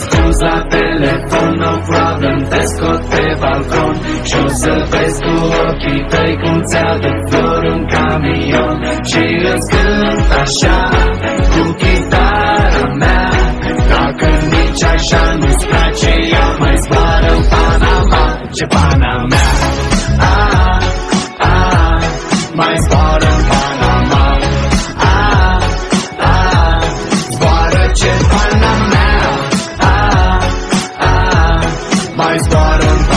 răspunzi la telefon No problem, te scot pe balcon Și o să vezi cu ochii tăi Cum ți-aduc flori în camion Și îți cânt așa Cu chitara mea Dacă nici așa nu-ți place Ea mai zboară în Panama Ce Panama? a, Mai zboară Panama Ah, ah, Zboară ce Panama? mais barulho.